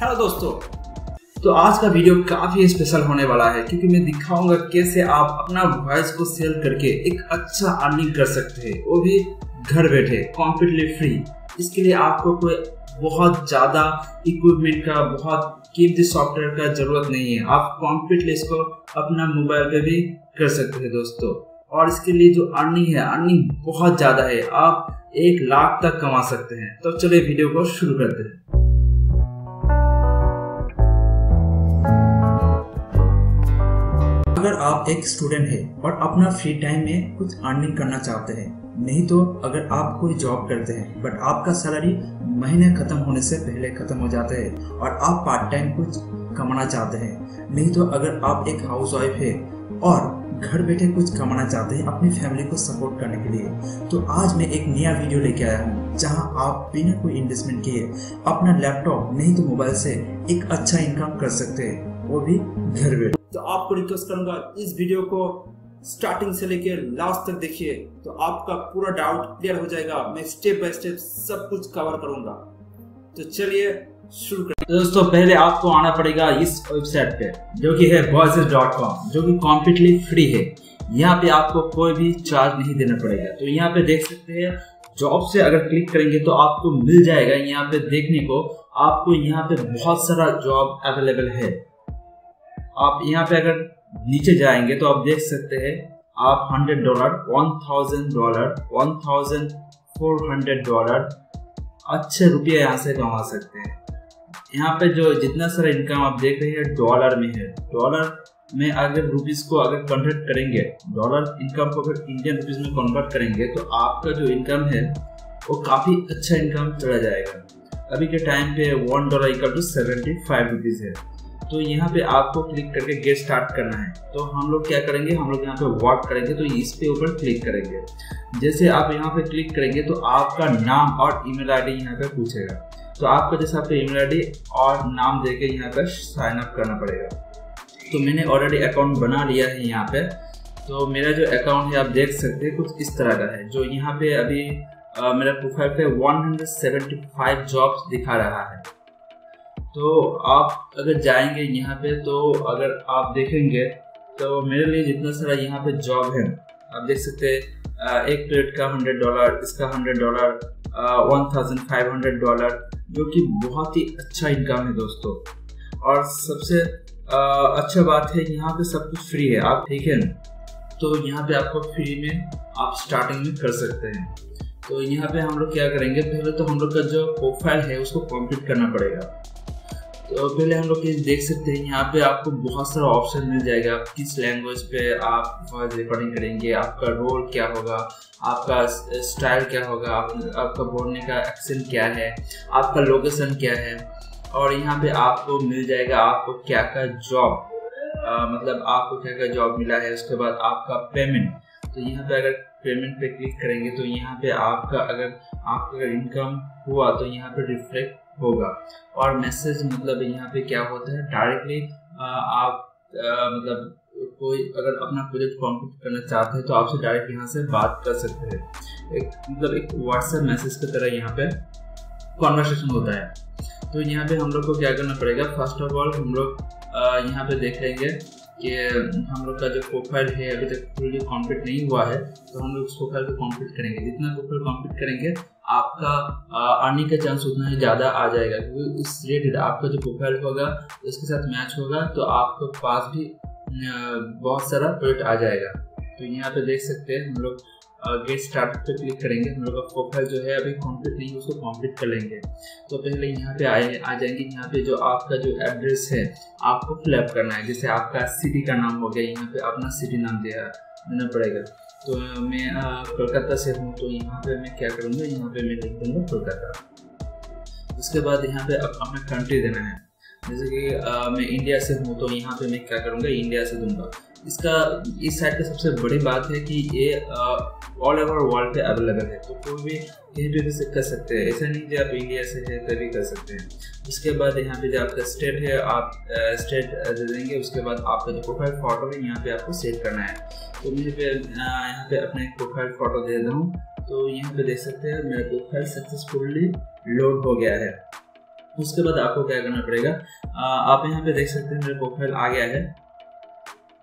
Hello दोस्तों तो आज का वीडियो काफ़ी स्पेशल होने वाला है क्योंकि मैं दिखाऊँगा कैसे आप अपना वॉइस को सेल करके एक अच्छा अर्निंग कर सकते हैं। वो भी घर बैठे कॉम्प्लीटली फ्री इसके लिए आपको कोई बहुत ज़्यादा इक्विपमेंट का, बहुत कीमती सॉफ्टवेयर का ज़रूरत नहीं है। आप कॉम्प्लीटली इसको अपना मोबाइल पे भी कर सकते हैं दोस्तों। और इसके लिए जो अर्निंग है अर्निंग बहुत ज़्यादा है। आप एक लाख तक कमा सकते हैं। तो चलिए वीडियो को शुरू करते हैं। अगर आप एक स्टूडेंट है और अपना फ्री टाइम में कुछ अर्निंग करना चाहते हैं, नहीं तो अगर आप कोई जॉब करते हैं बट आपका सैलरी महीने खत्म होने से पहले खत्म हो जाते हैं और आप पार्ट टाइम कुछ कमाना चाहते हैं, नहीं तो अगर आप एक हाउस वाइफ है और घर बैठे कुछ कमाना चाहते हैं अपनी फैमिली को सपोर्ट करने के लिए तो आज मैं एक नया वीडियो लेके आया हूँ, जहाँ आप बिना कोई इन्वेस्टमेंट किए अपना लैपटॉप नहीं तो मोबाइल से एक अच्छा इनकम कर सकते हैं। वो भी घर बैठे तो आपको रिक्वेस्ट करूँगा, इस वीडियो को स्टार्टिंग से लेकर लास्ट तक देखिए तो आपका पूरा डाउट क्लियर हो जाएगा। मैं स्टेप बाय स्टेप सब कुछ कवर करूँगा। तो चलिए, शुरू करें तो दोस्तों, पहले आपको आना पड़ेगा इस वेबसाइट पे, जो कि है बॉयजेस डॉट कॉम जो कि कॉम्प्लीटली फ्री है। यहाँ पे आपको कोई भी चार्ज नहीं देना पड़ेगा। तो यहाँ पे देख सकते हैं जॉब से अगर क्लिक करेंगे तो आपको मिल जाएगा। यहाँ पे देखने को, आपको यहाँ पे बहुत सारा जॉब अवेलेबल है। आप यहाँ पे अगर नीचे जाएँगे तो आप देख सकते हैं, आप hundred dollar one thousand dollar one thousand four hundred dollar अच्छे रुपये यहाँ से कमा सकते हैं। यहाँ पे जो जितना सारा इनकम आप देख रहे हैं डॉलर में है। डॉलर में अगर रुपीज़ को अगर कन्वर्ट करेंगे डॉलर इनकम को अगर इंडियन रुपीज़ में कन्वर्ट करेंगे तो आपका जो इनकम है, वो काफ़ी अच्छा इनकम चला जाएगा। अभी के टाइम पे one dollar equal to seventy five rupees है। तो यहाँ पे आपको क्लिक करके गेट स्टार्ट करना है। तो हम लोग क्या करेंगे? हम लोग यहाँ पे वर्क करेंगे तो इस पे ऊपर क्लिक करेंगे। जैसे आप यहाँ पे क्लिक करेंगे तो आपका नाम और ईमेल आईडी यहाँ पे पूछेगा। तो आपको जैसे आपका ईमेल आईडी और नाम देके यहाँ पे साइन अप करना पड़ेगा। तो मैंने ऑलरेडी अकाउंट बना लिया है यहाँ पे। तो मेरा जो अकाउंट है आप देख सकते हैं कुछ इस तरह का है जो यहाँ पे अभी आ, मेरा प्रोफ़ाइल पे 175 जॉब्स दिखा रहा है। तो आप अगर जाएँगे यहाँ पे तो अगर आप देखेंगे तो मेरे लिए जितना सारा यहाँ पे जॉब है, आप देख सकते हैं एक प्लेट का हंड्रेड डॉलर इसका hundred dollar one thousand five hundred dollar जो कि बहुत ही अच्छा इनकम है दोस्तों। और सबसे अच्छा बात है, यहाँ पे सब कुछ फ्री है, आप ठीक है तो यहाँ पे आपको फ्री में आप स्टार्टिंग में कर सकते हैं। तो यहाँ पे हम लोग क्या करेंगे, पहले तो हम लोग का जो प्रोफ़ाइल है, उसको कंप्लीट करना पड़ेगा। पहले हम लोग देख सकते हैं यहाँ पे आपको बहुत सारा ऑप्शन मिल जाएगा। आप किस लैंग्वेज पे आप वॉइस रिकॉर्डिंग करेंगे आपका रोल क्या होगा आपका स्टाइल क्या होगा आप, आपका बोलने का एक्सेंट क्या है आपका लोकेशन क्या है। और यहाँ पे आपको मिल जाएगा आपको क्या क्या जॉब मतलब आपको क्या क्या जॉब मिला है उसके बाद आपका पेमेंट तो यहाँ पे अगर पेमेंट पे क्लिक करेंगे तो यहाँ पे आपका अगर आपका अगर इनकम हुआ तो यहाँ पे रिफ्लेक्ट होगा। और मैसेज मतलब यहाँ पे क्या होता है? डायरेक्टली आप मतलब कोई अगर अपना प्रोजेक्ट कंप्लीट करना चाहते हैं तो आपसे डायरेक्ट यहाँ से बात कर सकते हैं। एक मतलब एक व्हाट्सएप मैसेज की तरह यहाँ पे कॉन्वर्सेशन होता है। तो यहाँ पे हम लोग को क्या करना पड़ेगा? फ़र्स्ट ऑफ़ ऑल हम लोग यहाँ पे देख लेंगे कि हम लोग का जो प्रोफ़ाइल है, अभी तक फुली कंप्लीट नहीं हुआ है तो हम लोग उस प्रोफ़ाइल को कंप्लीट करेंगे। जितना प्रोफ़ाइल कंप्लीट करेंगे आपका अर्निंग का चांस उतना ही ज़्यादा आ जाएगा, क्योंकि इस रिलेटेड आपका जो प्रोफ़ाइल होगा, उसके साथ मैच होगा तो आपके पास भी बहुत सारा प्रोडक्ट आ जाएगा। तो यहाँ पे देख सकते हैं, हम लोग गेट स्टार्ट पे क्लिक करेंगे, हम लोग का प्रोफ़ाइल जो है अभी कंप्लीट नहीं, उसको कंप्लीट कर लेंगे। तो पहले यहाँ पे आए, आ जाएँगे, यहाँ पे जो आपका जो एड्रेस है, आपको फिलअप करना है। जैसे आपका सिटी का नाम हो गया, यहाँ पे अपना सिटी नाम दिया, देना पड़ेगा। तो मैं कोलकाता से हूँ तो यहाँ पे मैं क्या करूँगा? यहाँ पे मैं लिख दूँगा कोलकाता उसके बाद यहाँ पे अपना कंट्री देना है। जैसे कि मैं इंडिया से हूँ तो यहाँ पे मैं क्या करूँगा? इंडिया से दूँगा। इसका, इस साइड की सबसे बड़ी बात है कि ये ऑल ओवर वर्ल्ड पे अवेलेबल है। तो कोई भी कहीं पे भी कर सकते हैं। ऐसा नहीं कि आप इंडिया से है, तभी कर सकते हैं। उसके बाद यहाँ पे जो आपका स्टेट है, आप स्टेट दे देंगे। उसके बाद आपका जो प्रोफ़ाइल फ़ोटो है, यहाँ पे आपको सेव करना है। तो मुझे पे यहाँ पे अपने प्रोफ़ाइल फ़ोटो दे दूँ तो यहाँ पे देख सकते हैं, मेरा प्रोफ़ाइल सक्सेसफुली लोड हो गया है। उसके बाद आपको क्या करना पड़ेगा? आप यहाँ पे देख सकते हैं मेरा प्रोफ़ाइल आ गया है।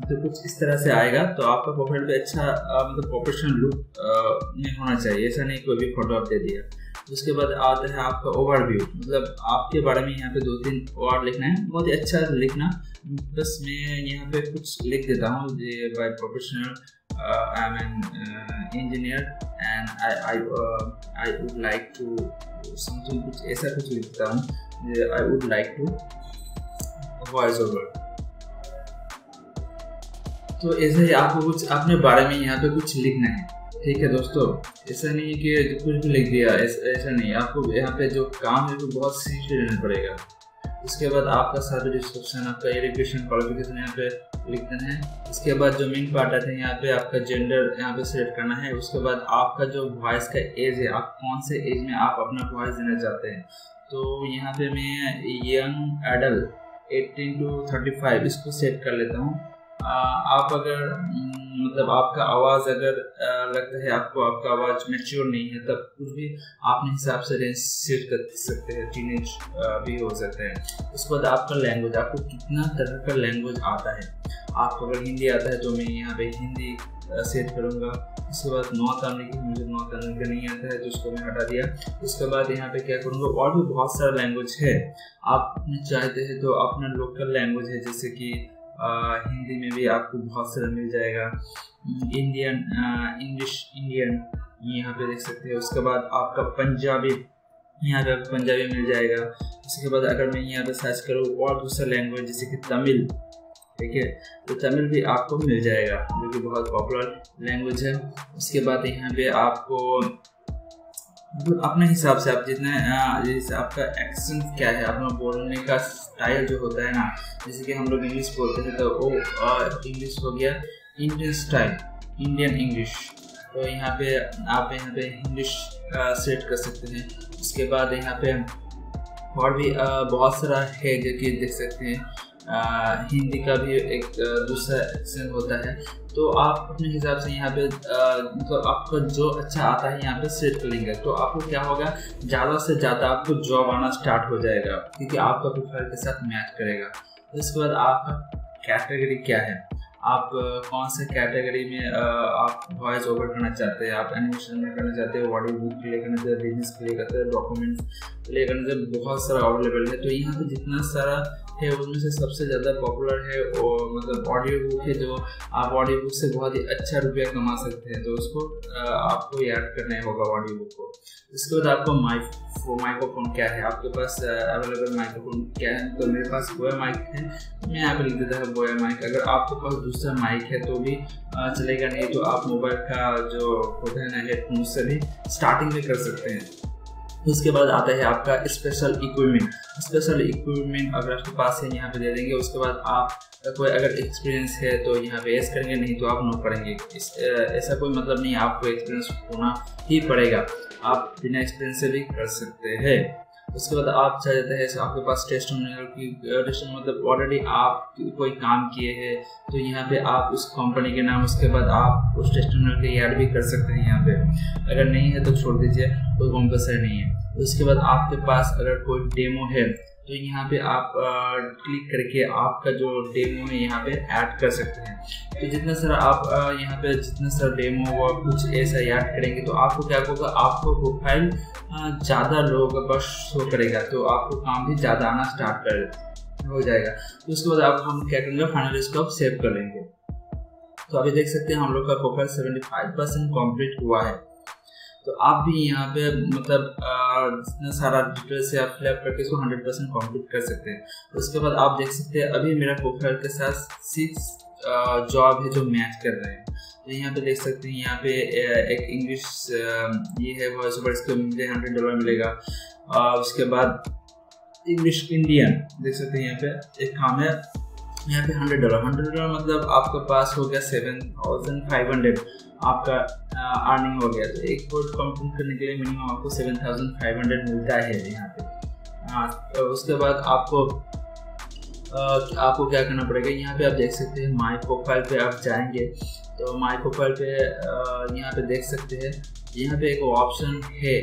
तो कुछ इस तरह से आएगा तो आपका प्रोफ़ाइल पे अच्छा मतलब प्रोफेशनल लुक नहीं होना चाहिए। ऐसा नहीं कोई भी फ़ोटो आप दे दिया। उसके बाद आता है आपका ओवरव्यू मतलब आपके बारे में यहाँ पे दो तीन वर्ड लिखना है। बहुत ही अच्छा लिखना। बस मैं यहाँ पे कुछ लिख देता हूँ। By professional I am an engineer and I I I would like to something कुछ ऐसा कुछ लिखता हूँ I would like to voice over तो ऐसे ही आपको कुछ अपने बारे में यहाँ पे कुछ लिखना है। ठीक है दोस्तों, ऐसा नहीं है कि कुछ भी लिख दिया, ऐसा नहीं। आपको यहाँ पे जो काम है वो बहुत सीरियसली रहना पड़ेगा। उसके बाद आपका सारा डिस्क्रिप्शन आपका एजुकेशन क्वालिफिकेशन यहाँ पे लिख है। उसके बाद जो मेन पार्ट आते हैं, यहाँ पे आपका जेंडर यहाँ पे सिलेक्ट करना है। उसके बाद आपका जो वॉइस का एज है, आप कौन से एज में आप अपना वॉइस देना चाहते हैं? तो यहाँ पे मैं यंग एडल्ट 18 टू 35 इसको सेट कर लेता हूँ। आप अगर मतलब आपका आवाज़ अगर लगता है आपको, आपका आवाज़ मेच्योर नहीं है, तब कुछ भी आपने हिसाब से रेंज सेट कर सकते हैं टीनेज भी हो सकते हैं। उसके बाद आपका लैंग्वेज आपको कितना तरह का लैंग्वेज आता है। आपको अगर हिंदी आता है तो मैं यहाँ पे हिंदी सेट करूँगा। उसके बाद नॉर्थ अमेरिकी मुझे नॉर्थ अमेरिका नहीं आता है तो उसको मैं हटा दिया। उसके बाद यहाँ पे क्या करूँगा, और भी बहुत सारा लैंग्वेज है। आप चाहते हैं तो अपना लोकल लैंग्वेज है, जैसे कि हिंदी में भी आपको बहुत सारा मिल जाएगा। इंडियन इंग्लिश, इंडियन यहाँ पे देख सकते हैं। उसके बाद आपका पंजाबी, यहाँ पे पंजाबी मिल जाएगा। उसके बाद अगर मैं यहाँ पे सर्च करूँ और दूसरा लैंग्वेज जैसे कि तमिल, ठीक है? तो तमिल भी आपको मिल जाएगा, जो कि बहुत पॉपुलर लैंग्वेज है। उसके बाद यहाँ पे आपको अपने हिसाब से आप जितने जैसे आपका एक्सेंट क्या है, अपना बोलने का स्टाइल जो होता है ना, जैसे कि हम लोग इंग्लिश बोलते हैं तो वो इंग्लिश हो गया इंडियन स्टाइल इंडियन इंग्लिश तो यहाँ पे आप यहाँ पे इंग्लिश सेट कर सकते हैं। उसके बाद यहाँ पे और भी बहुत सारा है जो कि देख सकते हैं। हिंदी का भी एक दूसरा एक्सेंट होता है। तो आप अपने हिसाब से यहाँ पे मतलब आपको जो अच्छा आता है यहाँ पे सेट करेंगे। तो आपको क्या होगा, ज़्यादा से ज़्यादा आपको जॉब आना स्टार्ट हो जाएगा, क्योंकि आपका प्रोफ़ाइल के साथ मैच करेगा। उसके बाद आपका कैटेगरी क्या है? आप कौन से कैटेगरी में आप वॉइस ओवर करना चाहते हैं, आप एनिमेशन में करना चाहते हैं ऑडियो बुक के लिए करना चाहते हैं बिज़नेस के लिए करते हैं डॉक्यूमेंट्स के लिए करना चाहते बहुत सारा अवेलेबल है। तो यहाँ पे जितना सारा है उनमें से सबसे ज़्यादा पॉपुलर है और मतलब ऑडियो बुक है जो आप ऑडियो बुक से बहुत ही अच्छा रुपया कमा सकते हैं। तो उसको आपको याद करना होगा ऑडियो बुक को। इसके बाद आपको माइक माइक्रोफोन क्या है? आपके पास अवेलेबल माइक्रोफोन क्या है? तो मेरे पास बोया माइक है। मैं यहाँ पे लिख देता है बोया माइक अगर आपके पास दूसरा माइक है तो भी चलेगा नहीं तो आप मोबाइल का जो होता है ना हेडफोन उससे भी स्टार्टिंग में कर सकते हैं। उसके बाद आता है आपका स्पेशल इक्विपमेंट स्पेशल इक्विपमेंट अगर आपके पास है, यहाँ पे दे देंगे। उसके बाद आप, कोई अगर एक्सपीरियंस है तो यहाँ पे एस करेंगे, नहीं तो आप नो करेंगे। इस ऐसा कोई मतलब नहीं, आपको एक्सपीरियंस होना ही पड़ेगा। आप बिना एक्सपीरियंस से भी कर सकते हैं। उसके बाद आप चले जाते हैं आपके पास टेस्ट की टेस्ट मतलब ऑलरेडी आप कोई काम किए हैं तो यहाँ पे आप उस कंपनी के नाम, उसके बाद आप उस टेस्ट के ऐड भी कर सकते हैं यहाँ पे। अगर नहीं है तो छोड़ दीजिए, कोई कॉम्पल्सरी नहीं है। उसके बाद आपके पास अगर कोई डेमो है तो यहाँ पे आप क्लिक करके आपका जो डेमो है यहाँ पे ऐड कर सकते हैं। तो जितना सर आप यहाँ पे जितना सर डेमो व कुछ ऐसा ऐड करेंगे तो आपको क्या होगा, आपको प्रोफ़ाइल ज़्यादा लोगों बस शो करेगा तो आपको काम भी ज़्यादा आना स्टार्ट कर, हो जाएगा। तो उसके बाद आप हम क्या करेंगे फाइनल इसको सेव कर लेंगे। तो अभी देख सकते हैं हम लोग का profile seventy five percent complete हुआ है। तो आप भी यहाँ पे मतलब जितना सारा डिटेल से आप फिलअप करके इसको हंड्रेड परसेंट कंप्लीट कर सकते हैं। उसके बाद आप देख सकते हैं, अभी मेरा प्रोफ़ाइल के साथ सिक्स जॉब है जो मैच कर रहे हैं। तो यहाँ पे देख सकते हैं, यहाँ पे एक इंग्लिश ये है वॉइस ओवर इसको मुझे हंड्रेड डॉलर मिलेगा। और उसके बाद इंग्लिश इंडियन देख सकते हैं यहाँ पे, एक काम है, यहाँ पे हंड्रेड डॉलर हंड्रेड डॉलर मतलब आपके पास हो गया सेवन थाउज़ेंड फाइव हंड्रेड आपका अर्निंग हो गया। तो एक कोर्स कंप्लीट करने के लिए मिनिमम आपको सेवन थाउज़ेंड फाइव हंड्रेड मिलता है यहाँ पे। हाँ तो उसके बाद आपको आपको क्या करना पड़ेगा? यहाँ पे आप देख सकते हैं माई प्रोफ़ाइल पे आप जाएँगे। तो माई प्रोफ़ाइल पे यहाँ पे देख सकते हैं। यहाँ पे एक ऑप्शन है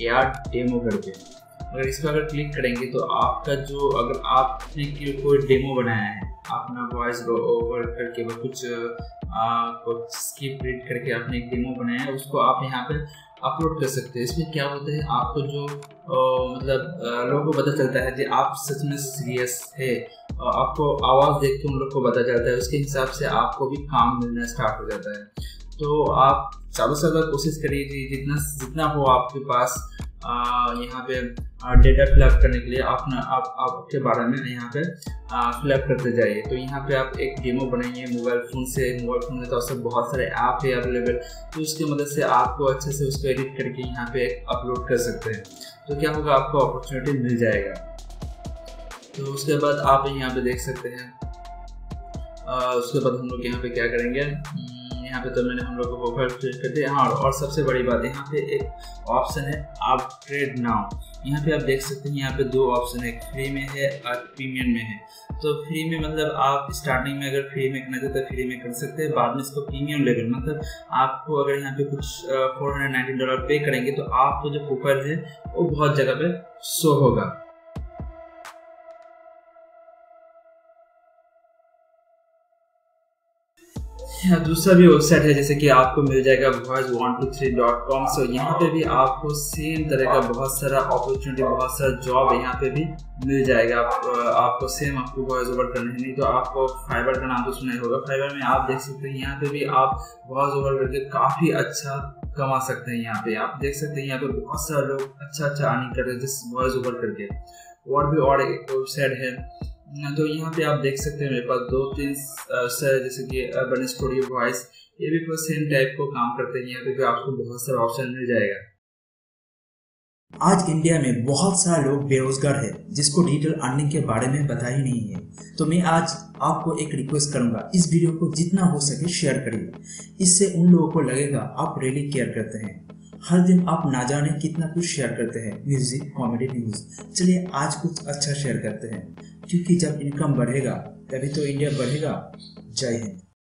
यार डेमो करके। अगर इस पर अगर क्लिक करेंगे तो आपका जो, अगर आपने कोई डेमो बनाया है अपना वॉइस ओवर करके आ, कुछ स्किप रीड करके आपने एक डेमो बनाया है उसको आप यहाँ पे अपलोड कर सकते हैं। इसमें क्या होता है आपको जो आ, मतलब लोगों को पता चलता है कि आप सच में सीरियस है आपको आवाज़ देख के उन लोग को पता चलता है उसके हिसाब से आपको भी काम मिलना स्टार्ट हो जाता है। तो आप ज़्यादा से ज़्यादा कोशिश करिए जितना जितना हो आपके पास यहाँ पे डेटा फिलअप करने के लिए अपना आप आपके बारे में यहाँ पे फिलअप करते जाइए। तो यहाँ पे आप एक डेमो बनाइए मोबाइल फ़ोन से। मोबाइल फ़ोन में तो उससे बहुत सारे ऐप है अवेलेबल तो उसकी मदद से आपको अच्छे से उसको एडिट करके यहाँ पे अपलोड कर सकते हैं। तो क्या होगा आपको अपॉर्चुनिटी मिल जाएगा। तो उसके बाद आप यहाँ पे देख सकते हैं। उसके बाद हम लोग यहाँ पे क्या करेंगे? हम्म, यहाँ पे तो मैंने हम लोग को प्रोफ़ाइल क्रिएट कर दिया। हाँ और सबसे बड़ी बात, यहाँ पे एक ऑप्शन है आप ट्रेड नाउ यहाँ पे आप देख सकते हैं, यहाँ पे दो ऑप्शन है फ्री में है और प्रीमियम में है। तो फ्री में मतलब आप स्टार्टिंग में अगर फ्री में करना चाहते तो फ्री में कर सकते हैं। बाद में इसको प्रीमियम लेवल मतलब आपको अगर यहाँ पे कुछ फोर हंड्रेड डॉलर पे करेंगे तो आपको जो प्रोफ़ाइल है, वो बहुत जगह पे शो होगा। दूसरा भी वेबसाइट है जैसे कि आपको मिल जाएगा voice one two three dot com so यहाँ पे भी आपको सेम तरह का बहुत सारा अपॉर्चुनिटी बहुत सारा जॉब यहाँ पे भी मिल जाएगा। आप, आपको सेम आपको वॉइस ओवर करना है। नहीं तो आपको फाइबर का नाम तो सुना ही होगा। फाइबर में आप देख सकते हैं यहाँ पे भी आप वॉइस ओवर करके काफ़ी अच्छा कमा सकते हैं यहाँ पे। आप देख सकते हैं यहाँ पे बहुत सारे लोग अच्छा अच्छा अर्निंग कर रहे हैं जिस वॉइस ओवर करके। और भी और एक वेबसाइट है तो यहाँ पे आप देख सकते हैं मेरे पास दो तीन सर जैसे कि अर्बन स्टूडियो वॉइस ये भी पूरा सेम टाइप को काम करते हैं, यहाँ पे भी आपको बहुत सारा ऑप्शन मिल जाएगा। आज इंडिया में बहुत सारे लोग बेरोजगार है, जिसको डिजिटल अर्निंग के बारे में पता ही नहीं है। तो मैं आज आपको एक रिक्वेस्ट करूँगा, इस वीडियो को जितना हो सके शेयर करिए। इससे उन लोगों को लगेगा आप रियली केयर करते हैं। हर दिन आप ना जाने कितना कुछ शेयर करते हैं म्यूज़िक कॉमेडी न्यूज़ चलिए आज कुछ अच्छा शेयर करते हैं, क्योंकि जब इनकम बढ़ेगा, तभी तो इंडिया बढ़ेगा। जय हिंद।